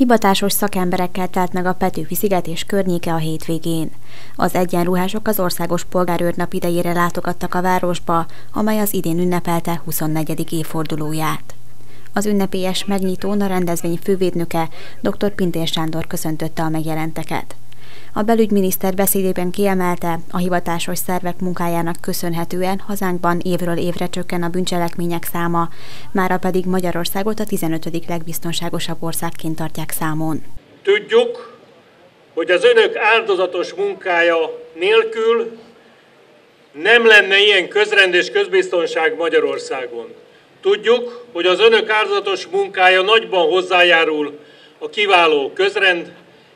Hivatásos szakemberekkel telt meg a Petőfi sziget és környéke a hétvégén. Az egyenruhások az országos polgárőrnap idejére látogattak a városba, amely az idén ünnepelte 24. évfordulóját. Az ünnepélyes megnyitón a rendezvény fővédnöke dr. Pintér Sándor köszöntötte a megjelenteket. A belügyminiszter beszédében kiemelte, a hivatásos szervek munkájának köszönhetően hazánkban évről évre csökken a bűncselekmények száma, mára pedig Magyarországot a 15. legbiztonságosabb országként tartják számon. Tudjuk, hogy az önök áldozatos munkája nélkül nem lenne ilyen közrend és közbiztonság Magyarországon. Tudjuk, hogy az önök áldozatos munkája nagyban hozzájárul a kiváló közrend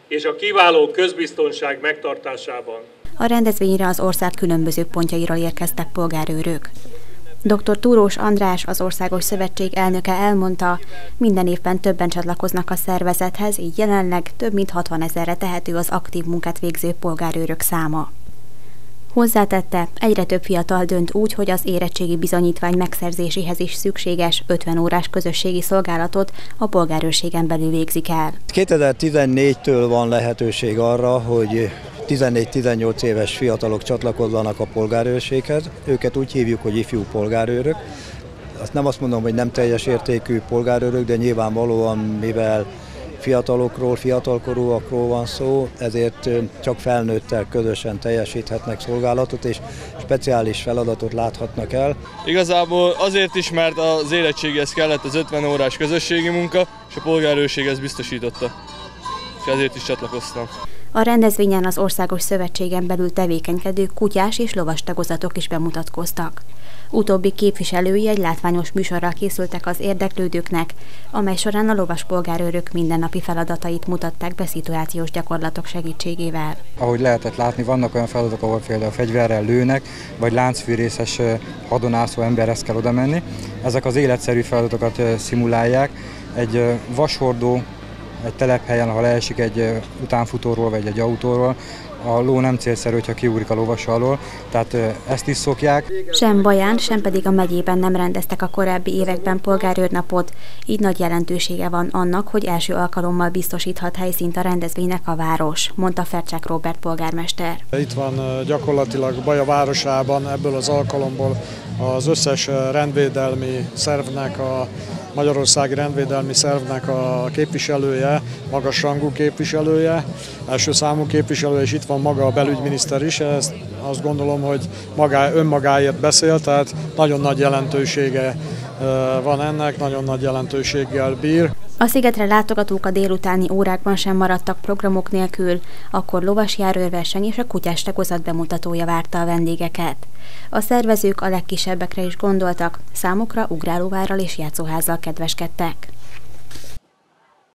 és a kiváló közbiztonság megtartásában. A rendezvényre az ország különböző pontjairól érkeztek polgárőrök. Dr. Túrós András, az Országos Szövetség elnöke elmondta, minden évben többen csatlakoznak a szervezethez, így jelenleg több mint 60 ezerre tehető az aktív munkát végző polgárőrök száma. Hozzátette, egyre több fiatal dönt úgy, hogy az érettségi bizonyítvány megszerzéséhez is szükséges 50 órás közösségi szolgálatot a polgárőrségen belül végzik el. 2014-től van lehetőség arra, hogy 14-18 éves fiatalok csatlakozzanak a polgárőrséghez. Őket úgy hívjuk, hogy ifjú polgárőrök. Azt nem azt mondom, hogy nem teljes értékű polgárőrök, de nyilvánvalóan, mivel fiatalokról, fiatalkorúakról van szó, ezért csak felnőttel közösen teljesíthetnek szolgálatot, és speciális feladatot láthatnak el. Igazából azért is, mert az érettséghez kellett az 50 órás közösségi munka, és a polgárőrség ezt biztosította. És ezért is csatlakoztam. A rendezvényen az Országos Szövetségen belül tevékenykedő kutyás és lovas tagozatok is bemutatkoztak. Utóbbi képviselői egy látványos műsorral készültek az érdeklődőknek, amely során a lovas polgárőrök mindennapi feladatait mutatták be szituációs gyakorlatok segítségével. Ahogy lehetett látni, vannak olyan feladatok, ahol például fegyverrel lőnek, vagy láncfűrészes hadonászó emberhez kell oda menni. Ezek az életszerű feladatokat szimulálják. Egy vashordó egy telephelyen, ha leesik egy utánfutóról vagy egy autóról, a ló nem célszerű, hogyha kiúrik a lovas alól, tehát ezt is szokják. Sem Baján, sem pedig a megyében nem rendeztek a korábbi években polgárőrnapot, így nagy jelentősége van annak, hogy első alkalommal biztosíthat helyszínt a rendezvénynek a város, mondta Fercsák Robert polgármester. Itt van gyakorlatilag Baja városában ebből az alkalomból az összes rendvédelmi szervnek a Magyarországi Rendvédelmi Szervnek a képviselője, magasrangú képviselője, első számú képviselő, és itt van maga a belügyminiszter is, ezt azt gondolom, hogy magá, önmagáért beszél, tehát nagyon nagy jelentősége van ennek, nagyon nagy jelentőséggel bír. A szigetre látogatók a délutáni órákban sem maradtak programok nélkül, akkor lovasjárőrverseny és a kutyás tagozat bemutatója várta a vendégeket. A szervezők a legkisebbekre is gondoltak, számukra ugrálóvárral és játszóházzal kedveskedtek.